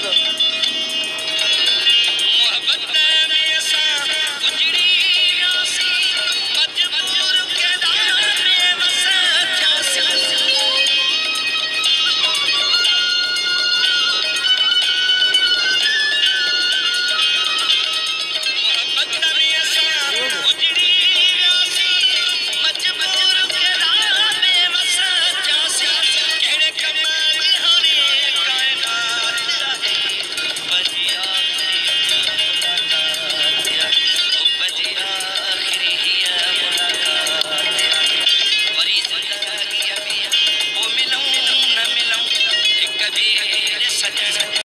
garoto.